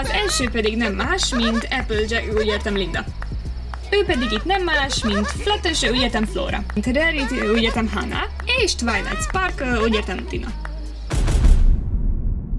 Az első pedig nem más, mint Applejack, úgy értem Linda. Ő pedig itt nem más, mint Fluttershy, úgy értem Flora. Rarity, úgy értem Hannah, és Twilight Sparkle, úgy értem Tina.